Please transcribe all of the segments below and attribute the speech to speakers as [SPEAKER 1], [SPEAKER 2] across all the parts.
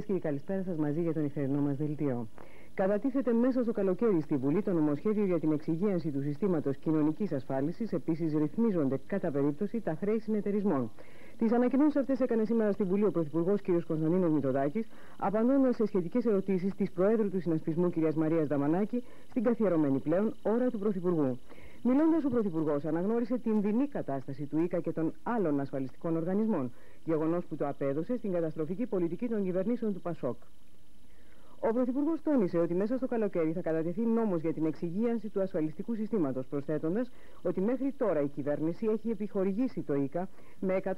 [SPEAKER 1] Κυρίες και κύριοι, καλησπέρα σας μαζί για το νυχτερινό μας δελτίο. Κατατίθεται μέσα στο καλοκαίρι στη Βουλή το νομοσχέδιο για την εξυγίανση του συστήματος κοινωνικής ασφάλισης. Επίσης, ρυθμίζονται κατά περίπτωση τα χρέη συνεταιρισμών. Τις ανακοινώσεις αυτές έκανε σήμερα στη Βουλή ο Πρωθυπουργός κ. Κωνσταντίνος Μητροδάκη, απαντώντας σε σχετικές ερωτήσεις της Προέδρου του Συνασπισμού κ. Μαρίας Δαμανάκη στην καθιερωμένη πλέον ώρα του Πρωθυπουργού. Μιλώντας, ο Πρωθυπουργός αναγνώρισε την δεινή κατάσταση του ΙΚΑ και των άλλων ασφαλιστικών οργανισμών, γεγονός που το απέδωσε στην καταστροφική πολιτική των κυβερνήσεων του Πασόκ. Ο Πρωθυπουργός τόνισε ότι μέσα στο καλοκαίρι θα κατατεθεί νόμος για την εξυγίανση του ασφαλιστικού συστήματος, προσθέτοντας ότι μέχρι τώρα η κυβέρνηση έχει επιχορηγήσει το ΙΚΑ με 181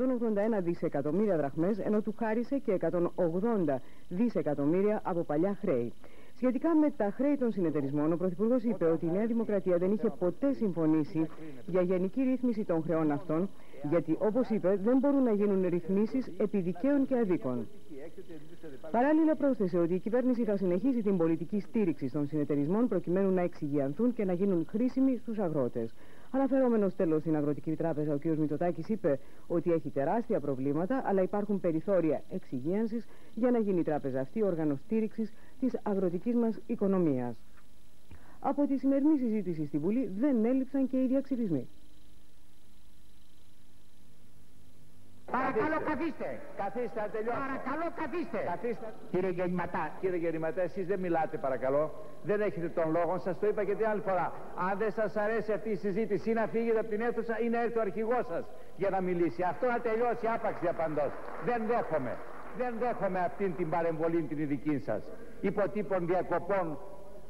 [SPEAKER 1] δισεκατομμύρια δραχμές, ενώ του χάρισε και 180 δισεκατομμύρια από παλιά χρέη. Σχετικά με τα χρέη των συνεταιρισμών, ο Πρωθυπουργός είπε ότι η Νέα Δημοκρατία δεν είχε ποτέ συμφωνήσει για γενική ρύθμιση των χρεών αυτών, γιατί όπως είπε δεν μπορούν να γίνουν ρυθμίσεις επιδικαίων και αδίκων. Παράλληλα πρόσθεσε ότι η κυβέρνηση θα συνεχίσει την πολιτική στήριξη των συνεταιρισμών προκειμένου να εξηγιανθούν και να γίνουν χρήσιμοι στους αγρότες. Αναφερόμενος τέλος στην Αγροτική Τράπεζα, ο κ. Μητωτάκη είπε ότι έχει τεράστια προβλήματα, αλλά υπάρχουν περιθώρια εξυγίανσης για να γίνει η τράπεζα αυτή όργανος στήριξης της αγροτικής μας οικονομίας. Από τη σημερινή συζήτηση στη Βουλή δεν έλειψαν και οι διαξυφισμοί.
[SPEAKER 2] Παρακαλώ καθίστε.
[SPEAKER 3] Καθίστε, να τελειώσω.
[SPEAKER 2] Παρακαλώ καθίστε.
[SPEAKER 3] Καθίστε.
[SPEAKER 2] Κύριε Γερηματά.
[SPEAKER 3] Κύριε Γερηματά, εσείς δεν μιλάτε παρακαλώ. Δεν έχετε τον λόγο, σας το είπα και την άλλη φορά. Αν δεν σας αρέσει αυτή η συζήτηση ή να φύγετε από την αίθουσα ή να έρθει ο αρχηγός σας για να μιλήσει. Αυτό να τελειώσει άπαξ διαπαντός. Δεν δέχομαι. Δεν δέχομαι αυτήν την παρεμβολή την ειδική σας. Υποτύπων διακοπών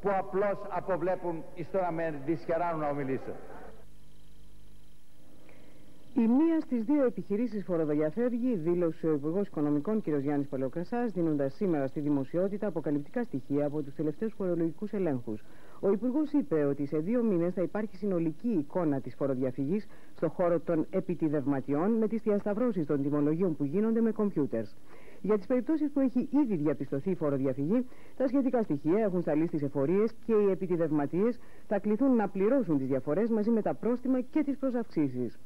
[SPEAKER 3] που απλώς αποβλέπουν στο να με δυσχεράνουν να ομιλήσω.
[SPEAKER 1] Η μία στις δύο επιχειρήσεις φοροδιαφεύγει, δήλωσε ο Υπουργός Οικονομικών κ. Γιάννης Παλαιοκρασά, δίνοντας σήμερα στη δημοσιότητα αποκαλυπτικά στοιχεία από τους τελευταίους φορολογικούς ελέγχους. Ο Υπουργός είπε ότι σε δύο μήνες θα υπάρχει συνολική εικόνα της φοροδιαφυγής στον χώρο των επιτιδευματιών με τις διασταυρώσεις των τιμολογίων που γίνονται με κομπιούτερς. Για τις περιπτώσεις που έχει ήδη διαπιστωθεί φοροδιαφυγή, τα σχετικά στοιχεία έχουν σταλεί στις εφορίες και οι επιτιδευματίες θα κληθούν να πληρώσουν τις διαφορές μαζί με τα πρόστιμα και τις προσαυξήσεις.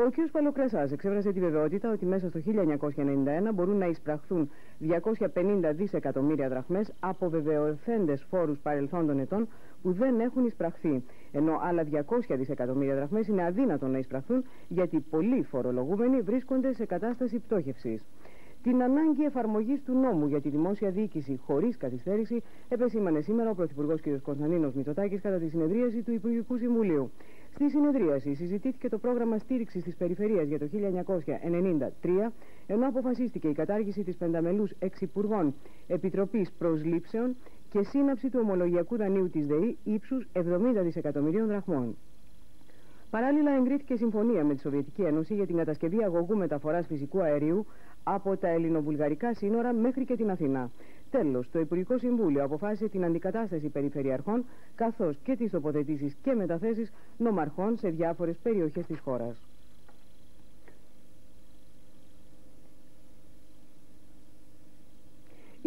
[SPEAKER 1] Ο κ. Παλοκρασάς εξέφρασε τη βεβαιότητα ότι μέσα στο 1991 μπορούν να εισπραχθούν 250 δισεκατομμύρια δραχμές από βεβαιωθέντες φόρους παρελθόντων ετών που δεν έχουν εισπραχθεί. Ενώ άλλα 200 δισεκατομμύρια δραχμές είναι αδύνατο να εισπραχθούν γιατί πολλοί φορολογούμενοι βρίσκονται σε κατάσταση πτώχευσης. Την ανάγκη εφαρμογής του νόμου για τη δημόσια διοίκηση χωρίς καθυστέρηση επεσήμανε σήμερα ο Πρωθυπουργός κ. Κωνσταντίνος Μητσοτάκης κατά τη συνεδρίαση του Υπουργικού Συμβουλίου. Στη συνεδρίαση συζητήθηκε το πρόγραμμα στήριξης της Περιφερειας για το 1993, ενώ αποφασίστηκε η κατάργηση της πενταμελούς εξυπουργών Επιτροπής Προσλήψεων και σύναψη του ομολογιακού δανείου της ΔΕΗ ύψους 70 δισεκατομμυρίων δραχμών. Παράλληλα, εγκρίθηκε συμφωνία με τη Σοβιετική Ένωση για την κατασκευή αγωγού μεταφοράς φυσικού αερίου από τα ελληνοβουλγαρικά σύνορα μέχρι και την Αθηνά. Τέλος, το Υπουργικό Συμβούλιο αποφάσισε την αντικατάσταση περιφερειαρχών καθώς και τις τοποθετήσεις και μεταθέσεις νομαρχών σε διάφορες περιοχές της χώρας.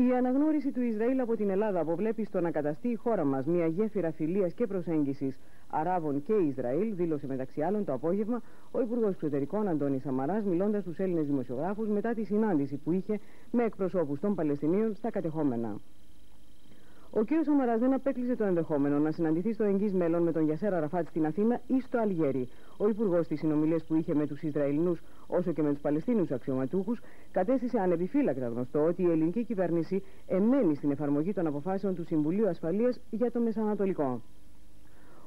[SPEAKER 1] Η αναγνώριση του Ισραήλ από την Ελλάδα αποβλέπει στο να καταστεί η χώρα μας μια γέφυρα φιλίας και προσέγγισης Αράβων και Ισραήλ, δήλωσε μεταξύ άλλων το απόγευμα ο Υπουργός Εξωτερικών Αντώνης Σαμαράς, μιλώντας στους Έλληνες δημοσιογράφους μετά τη συνάντηση που είχε με εκπροσώπους των Παλαιστινίων στα κατεχόμενα. Ο κ. Σαμαρά δεν απέκλεισε το ενδεχόμενο να συναντηθεί στο εγγύς μέλλον με τον Γιασέρα Ραφάτ στην Αθήνα ή στο Αλγέρι. Ο Υπουργός στις συνομιλίες που είχε με τους Ισραηλινούς όσο και με τους Παλαιστίνου αξιωματούχους κατέστησε ανεπιφύλακτα γνωστό ότι η ελληνική κυβέρνηση εμένει στην εφαρμογή των αποφάσεων του Συμβουλίου Ασφαλείας για το Μεσανατολικό.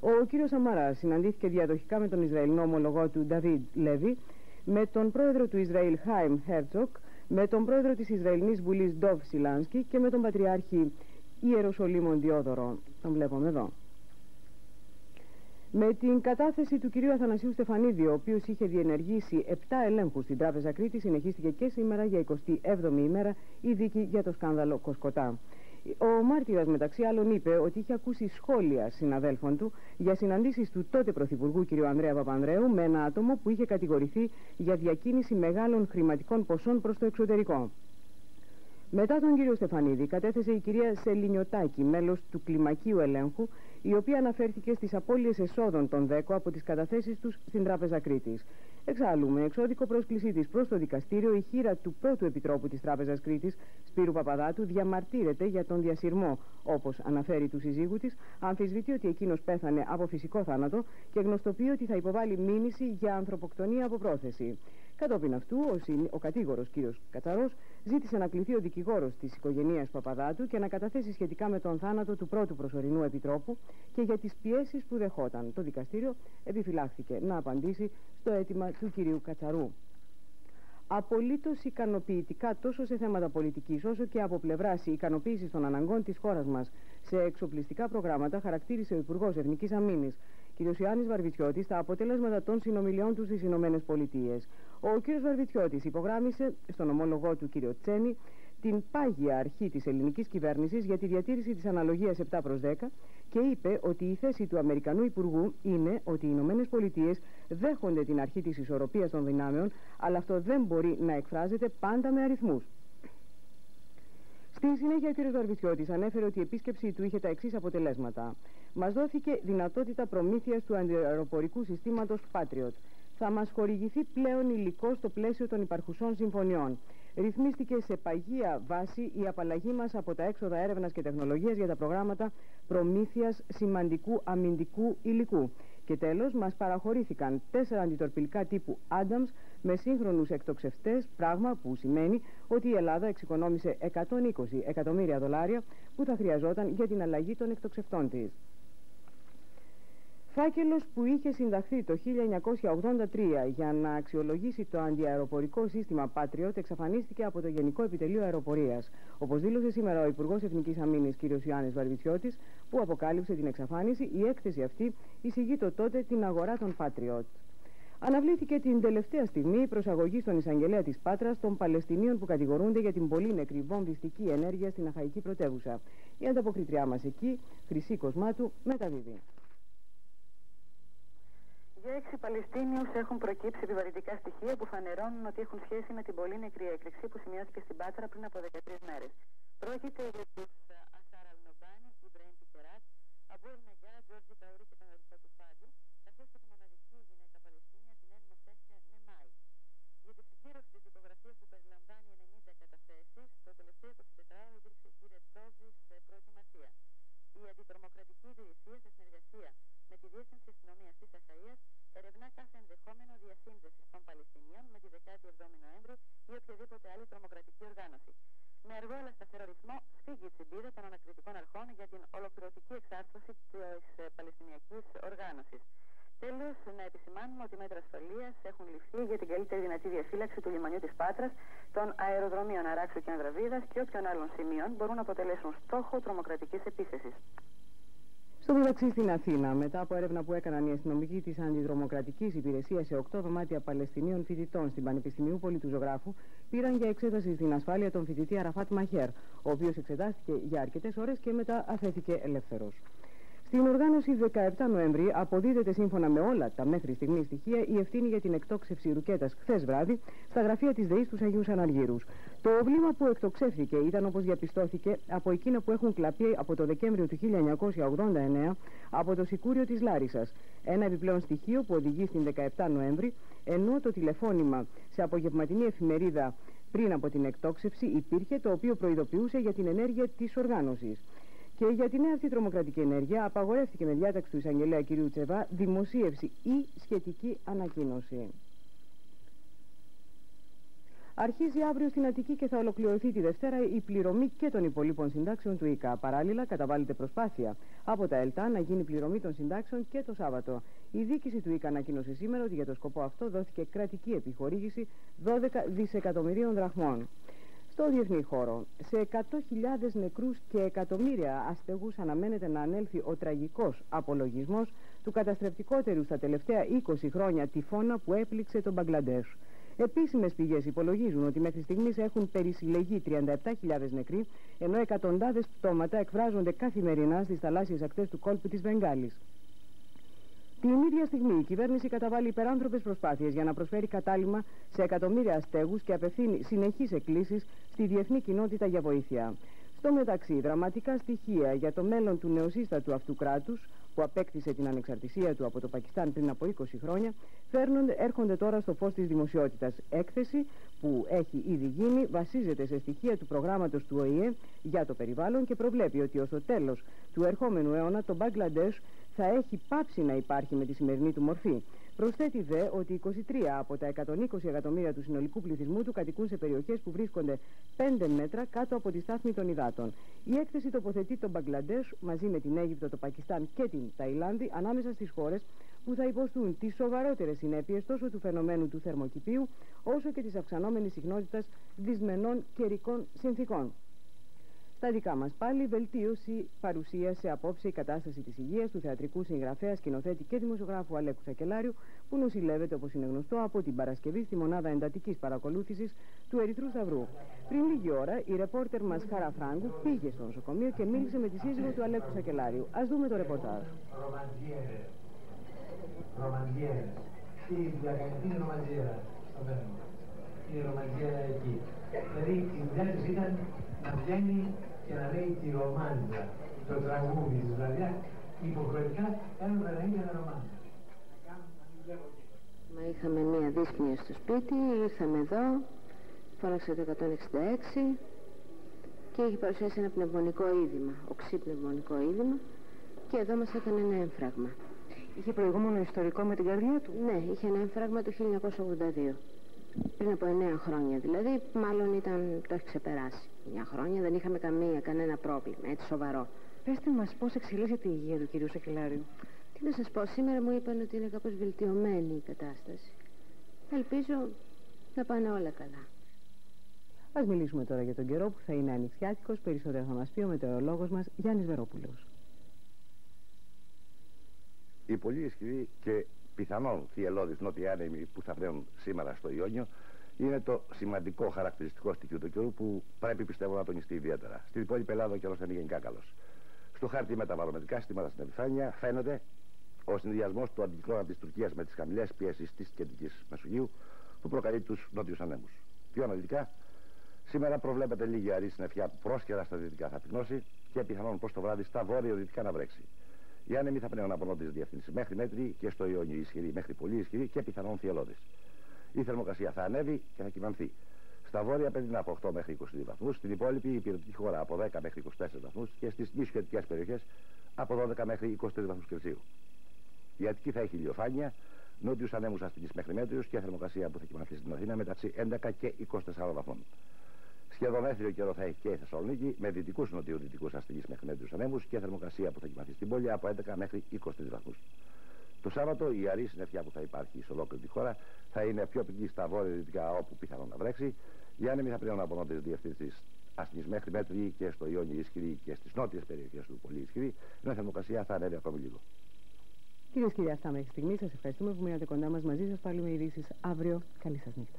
[SPEAKER 1] Ο κ. Σαμαράς συναντήθηκε διαδοχικά με τον Ισραηλινό ομολογό του Νταβίδ Λέβι, με τον πρόεδρο του Ισραήλ Χάιμ Χέρτσοκ, με τον πρόεδρο της Ισραηλινής Βουλής Ντόβ Σιλάνσκι και με τον Πατριάρχη Ιεροσολύμων Διόδωρο. Τον βλέπουμε εδώ. Με την κατάθεση του κυρίου Αθανασίου Στεφανίδη, ο οποίος είχε διενεργήσει 7 ελέγχους στην Τράπεζα Κρήτη, συνεχίστηκε και σήμερα για 27η ημέρα η δίκη για το σκάνδαλο Κοσκοτά. Ο μάρτυρας μεταξύ άλλων είπε ότι είχε ακούσει σχόλια συναδέλφων του για συναντήσεις του τότε Πρωθυπουργού κ. Ανδρέα Παπανδρέου με ένα άτομο που είχε κατηγορηθεί για διακίνηση μεγάλων χρηματικών ποσών προς το εξωτερικό. Μετά τον κύριο Στεφανίδη κατέθεσε η κυρία Σελινιωτάκη, μέλος του κλιμακίου ελέγχου, η οποία αναφέρθηκε στις απώλειες εσόδων των ΔΕΚΟ από τις καταθέσεις τους στην Τράπεζα Κρήτης. Εξάλλου, με εξώδικο πρόσκλησή της προς το δικαστήριο, η χείρα του πρώτου επιτρόπου της Τράπεζας Κρήτης, Σπύρου Παπαδάτου, διαμαρτύρεται για τον διασυρμό. Όπως αναφέρει του συζύγου της, αμφισβητεί ότι εκείνος πέθανε από φυσικό θάνατο και γνωστοποιεί ότι θα υποβάλει μήνυση για ανθρωποκτονία από πρόθεση. Κατόπιν αυτού, ο, ο κατήγορος κ. Κατσαρός ζήτησε να κληθεί ο δικηγόρος της οικογένειας Παπαδάτου και να καταθέσει σχετικά με τον θάνατο του πρώτου προσωρινού επιτρόπου και για τις πιέσεις που δεχόταν. Το δικαστήριο επιφυλάχθηκε να απαντήσει στο αίτημα του κυρίου Κατσαρού. Απολύτως ικανοποιητικά τόσο σε θέματα πολιτικής όσο και από πλευράς ικανοποίησης των αναγκών της χώρας μας σε εξοπλιστικά προγράμματα χαρακτήρισε ο Υπουργός Εθνικής Αμήνης κ. Ιωάννης Βαρβιτσιώτης τα αποτέλεσματα των συνομιλιών του στις Ηνωμένες Πολιτείες. Ο κ. Βαρβιτσιώτης υπογράμμισε στον ομόλογό του κ. Τσένη την πάγια αρχή της ελληνικής κυβέρνησης για τη διατήρηση της αναλογίας 7 προς 10 και είπε ότι η θέση του Αμερικανού Υπουργού είναι ότι οι Ηνωμένες Πολιτείες δέχονται την αρχή της ισορροπίας των δυνάμεων, αλλά αυτό δεν μπορεί να εκφράζεται πάντα με αριθμούς. Στη συνέχεια, ο κ. Βαρβιτσιώτη ανέφερε ότι η επίσκεψή του είχε τα εξής αποτελέσματα. Μας δόθηκε δυνατότητα προμήθειας του αντιαεροπορικού συστήματος Patriot. Θα μας χορηγηθεί πλέον υλικό στο πλαίσιο των υπαρχουσών συμφωνιών. Ρυθμίστηκε σε παγία βάση η απαλλαγή μας από τα έξοδα έρευνας και τεχνολογίας για τα προγράμματα προμήθειας σημαντικού αμυντικού υλικού. Και τέλος μας παραχωρήθηκαν τέσσερα αντιτορπιλικά τύπου Adams με σύγχρονους εκτοξευτές, πράγμα που σημαίνει ότι η Ελλάδα εξοικονόμησε 120 εκατομμύρια δολάρια που θα χρειαζόταν για την αλλαγή των εκτοξευτών της. Φάκελος που είχε συνταχθεί το 1983 για να αξιολογήσει το αντιαεροπορικό σύστημα Patriot εξαφανίστηκε από το Γενικό Επιτελείο Αεροπορίας. Όπως δήλωσε σήμερα ο Υπουργός Εθνικής Αμήνης κ. Ιωάννης Βαρβιτσιώτης, που αποκάλυψε την εξαφάνιση, η έκθεση αυτή εισηγεί το τότε την αγορά των Patriot. Αναβλήθηκε την τελευταία στιγμή η προσαγωγή στον εισαγγελέα της Πάτρας των Παλαιστινίων που κατηγορούνται για την πολύ νεκρή βομβιστική ενέργεια στην Αχαϊκή πρωτεύουσα. Η ανταποκριτριά μας εκεί, Χρυσή Κοσμάτου, μεταδίδει.
[SPEAKER 4] Για έξι Παλαιστίνιους έχουν προκύψει επιβαρυντικά στοιχεία που φανερώνουν ότι έχουν σχέση με την πολύ νεκρή έκρηξη που σημειώθηκε στην Πάτρα πριν από 13 μέρες. Πρόκειται για τους Ασάρα Αλνομπάνη, Ιμπραήμ Πικεράτ, Αμπούελ Νεγκά, Τζόρτζι Καούρη και τον αδελφό του Φάντιλ, καθώ και τη μοναδική γυναίκα Παλαιστίνια, την Έλληνο Σέχια Νεμάη. Για τη συγκύρωση τη δικογραφία που περιλαμβάνει 90 καταθέσει, το τελευταίο 24ωρο υπήρξε πυρετόζη σε προετοιμασία. Η αντιτρομοκρατική υπηρεσία σε συνεργασία με τη Διεύθυνση Αστυνομία τη Αχαία ερευνά κάθε ενδεχόμενο διασύνδεση των Παλαιστινίων με τη 17η Νοέμβρη ή οποιαδήποτε άλλη τρομοκρατική οργάνωση. Με αργό αλλά σταθερό ρυθμό σφίγγει η τσιμπίδα των ανακριτικών αρχών για την ολοκληρωτική εξάρτηση της ε, Παλαιστινιακής οργάνωσης. Τέλος, να επισημάνουμε ότι μέτρα ασφαλείας έχουν ληφθεί για την καλύτερη δυνατή διαφύλαξη του λιμανιού της Πάτρας, των αεροδρομίων Αράξου και Ανδραβίδας και όποιων άλλων σημείων μπορούν να αποτελέσουν στόχο τρομοκρατικής επίθεσης.
[SPEAKER 1] Στο μεταξύ στην Αθήνα, μετά από έρευνα που έκαναν οι αστυνομικοί της Αντιδρομοκρατικής Υπηρεσίας σε οκτώ δωμάτια Παλαιστινίων φοιτητών στην Πανεπιστημίου του Ζωγράφου, πήραν για εξέταση στην ασφάλεια τον φοιτητή Αραφάτ Μαχέρ, ο οποίος εξετάστηκε για αρκετές ώρες και μετά αφέθηκε ελεύθερος. Στην οργάνωση 17 Νοέμβρη αποδίδεται σύμφωνα με όλα τα μέχρι στιγμή στοιχεία η ευθύνη για την εκτόξευση ρουκέτας χθες βράδυ στα γραφεία της ΔΕΗ του Αγίους Αναργύρους. Το βλήμα που εκτοξεύθηκε ήταν όπως διαπιστώθηκε από εκείνα που έχουν κλαπεί από το Δεκέμβριο του 1989 από το Σικούριο της Λάρισας. Ένα επιπλέον στοιχείο που οδηγεί στην 17 Νοέμβρη, ενώ το τηλεφώνημα σε απογευματινή εφημερίδα πριν από την εκτόξευση υπήρχε το οποίο προειδοποιούσε για την ενέργεια της οργάνωσης. Και για την νέα αυτή τρομοκρατική ενέργεια απαγορεύτηκε με διάταξη του εισαγγελέα κ. Τσεβά δημοσίευση ή σχετική ανακοίνωση. Αρχίζει αύριο στην Αττική και θα ολοκληρωθεί τη Δευτέρα η πληρωμή και των υπολείπων συντάξεων του ΙΚΑ. Παράλληλα, καταβάλλεται προσπάθεια από τα ΕΛΤΑ να γίνει πληρωμή των συντάξεων και το Σάββατο. Η δίκηση του ΙΚΑ ανακοίνωσε σήμερα ότι για το σκοπό αυτό δόθηκε κρατική επιχορήγηση 12 δισεκατομμυρίων δραχμών. Στο διεθνή χώρο, σε 100.000 νεκρούς και εκατομμύρια αστεγούς αναμένεται να ανέλθει ο τραγικός απολογισμός του καταστρεπτικότερου στα τελευταία 20 χρόνια τυφώνα που έπληξε τον Μπαγκλαντές. Επίσημες πηγές υπολογίζουν ότι μέχρι στιγμής έχουν περισυλλεγεί 37.000 νεκροί, ενώ εκατοντάδες πτώματα εκφράζονται καθημερινά στις θαλάσσιες ακτές του κόλπου της Βενγάλης. Την ίδια στιγμή η κυβέρνηση καταβάλει υπεράνθρωπες προσπάθειες για να προσφέρει κατάλημα σε εκατομμύρια αστέγους και απευθύνει συνεχείς εκκλήσεις στη διεθνή κοινότητα για βοήθεια. Στο μεταξύ, δραματικά στοιχεία για το μέλλον του νεοσύστατου αυτού κράτους που απέκτησε την ανεξαρτησία του από το Πακιστάν πριν από 20 χρόνια, φέρνονται, έρχονται τώρα στο φως της δημοσιότητας. Έκθεση που έχει ήδη γίνει βασίζεται σε στοιχεία του προγράμματος του ΟΗΕ για το περιβάλλον και προβλέπει ότι ως το τέλος του ερχόμενου αιώνα το Μπαγκλαντές θα έχει πάψει να υπάρχει με τη σημερινή του μορφή. Προσθέτει δε ότι 23 από τα 120 εκατομμύρια του συνολικού πληθυσμού του κατοικούν σε περιοχές που βρίσκονται 5 μέτρα κάτω από τη στάθμη των υδάτων. Η έκθεση τοποθετεί τον Μπαγκλαντές μαζί με την Αίγυπτο, το Πακιστάν και την Ταϊλάνδη ανάμεσα στις χώρες που θα υποστούν τις σοβαρότερες συνέπειες τόσο του φαινομένου του θερμοκηπίου όσο και της αυξανόμενης συχνότητας δυσμενών καιρικών συνθήκων. Στα δικά μας πάλι, βελτίωση παρουσίασε απόψε η κατάσταση της υγείας του θεατρικού συγγραφέα, σκηνοθέτη και δημοσιογράφου Αλέκου Σακελάριου, που νοσηλεύεται όπως είναι γνωστό από την Παρασκευή στη μονάδα εντατικής παρακολούθησης του Ερυθρού Σταυρού. Πριν λίγη ώρα, η ρεπόρτερ μας Χαρά Φράγκου πήγε στο νοσοκομείο και μίλησε με τη σύζυγο του Αλέκου Σακελάριου. Α δούμε το ρεπορτάζ.
[SPEAKER 5] Ρομαντιέρα. Τι είναι ρομαντιέρα Η ρομαντιέρα εκεί. Δηλαδή η δουλειά τη ήταν να βγαίνει και να λέει τη ρομάντζα, το τραγούδι της βραδιά, υποχρεωτικά έπρεπε να είναι ένα ρομάντζα.
[SPEAKER 6] Μα είχαμε μία δύσπνοια στο σπίτι, ήρθαμε εδώ, φώναξε το 166 και είχε παρουσιάσει ένα πνευμονικό είδημα, οξύ πνευμονικό είδημα και εδώ μας έκανε ένα έμφραγμα.
[SPEAKER 1] Είχε προηγούμενο ιστορικό με την καρδιά του;
[SPEAKER 6] Ναι, είχε ένα έμφραγμα το 1982. Πριν από 9 χρόνια δηλαδή, μάλλον ήταν, το έχει ξεπεράσει. 9 χρόνια δεν είχαμε καμία, κανένα πρόβλημα, έτσι σοβαρό.
[SPEAKER 1] Πετε μας πώς εξελίσσεται η υγεία του κυρίου Σακελάριου.
[SPEAKER 6] Τι να σας πω, σήμερα μου είπαν ότι είναι κάπως βελτιωμένη η κατάσταση. Ελπίζω να πάνε όλα καλά.
[SPEAKER 1] Ας μιλήσουμε τώρα για τον καιρό που θα είναι ανοιξιάτικος, περισσότερο θα μας πει ο μετεωρολόγος μας Γιάννης Βερόπουλος.
[SPEAKER 7] Η πολύ ισχυρή και πιθανόν θυελώδης νότια άνεμοι που θα βρουν σήμερα στο Ιόνιο είναι το σημαντικό χαρακτηριστικό στοιχείο του καιρού που πρέπει πιστεύω να τονιστεί ιδιαίτερα. Στην υπόλοιπη Ελλάδα ο καιρός είναι γενικά καλός. Στο χάρτη με τα βαρομετρικά συστήματα στην επιφάνεια φαίνεται ο συνδυασμός του αντικυκλώνα της Τουρκίας με τις χαμηλές πιέσεις της κεντρικής Μεσογείου που προκαλεί τους νότιους ανέμους. Πιο αναλυτικά, σήμερα προβλέπεται λίγη αρή συννεφιά που πρόσχερα στα δυτικά θα πυκνώσει και πιθανόν προ το βράδυ στα βόρεια-δυτικά να βρέξει. Οι άνεμοι θα πνέουν από νότιες διευθύνσεις μέχρι μέτρη και στο Ιόνιο ισχυρή μέχρι πολύ ισχυρή και πιθανόν θυελώδης. Η θερμοκρασία θα ανέβει και θα κυμανθεί. Στα βόρεια πέντε από 8 μέχρι 22 βαθμούς, στην υπόλοιπη υπηρετική χώρα από 10 μέχρι 24 βαθμούς και στις νησιωτικέ περιοχές από 12 μέχρι 23 βαθμούς Κελσίου. Η Αττική θα έχει ηλιοφάνεια, νότιους ανέμους αστικής μέχρι μέτριου και θερμοκρασία που θα κυμανθεί στην Αθήνα μεταξύ 11 και 24 βαθμών. Σχεδόν έθριο καιρό θα έχει και η Θεσσαλονίκη με δυτικούς νοτιοδυτικούς αστικής μέχρι μέτριου ανέμους και θερμοκρασία που θα κυμανθεί στην πόλη από 11 μέχρι 23 βαθμούς. Το Σάββατο η αρή συννεφιά που θα υπάρχει σε ολόκληρη τη χώρα θα είναι πιο πηγή στα βόρεια-δυτικά όπου πιθανόν να βρέξει. Οι άνεμοι θα πρέπει να απονώνται διευθύνσει αστυνή μέχρι μέτρη και στο Ιόνιο ισχυρή και στις νότιες περιοχές του πολύ ισχυρή, ενώ η θερμοκρασία θα ανέβει ακόμη λίγο.
[SPEAKER 1] Κυρίες και κύριοι, αυτά μέχρι στιγμής σας ευχαριστούμε που μείνατε κοντά μας μαζί σας πάλι με ειδήσεις αύριο. Καλή σας νύχτα.